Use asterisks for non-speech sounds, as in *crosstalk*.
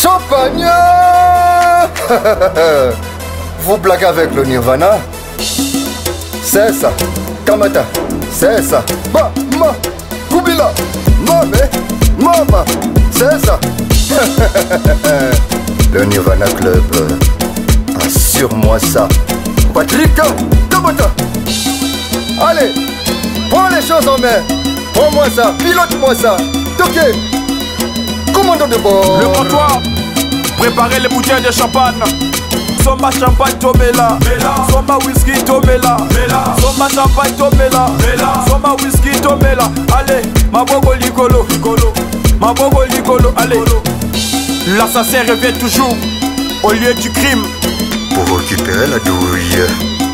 Champagne *laughs* Vous blaguez avec le Nirvana C'est ça. Kamata. C'est ça. Ba, ma, Kubila. Mame, mama. C'est ça. *laughs* le Nirvana Club. Assure-moi ça. Patrick, Kamata. Allez, prends les choses en main. Prends-moi ça, pilote-moi ça. Toqué. Commando de bord. Le comptoir, préparez les bouteilles de champagne. Soma champagne tomela, soma whisky tomela, soma champagne tomela, soma whisky tomela. Allez, maboko likolo, maboko likolo, allez. L'assassin revient toujours au lieu du crime. Pour récupérer la douille.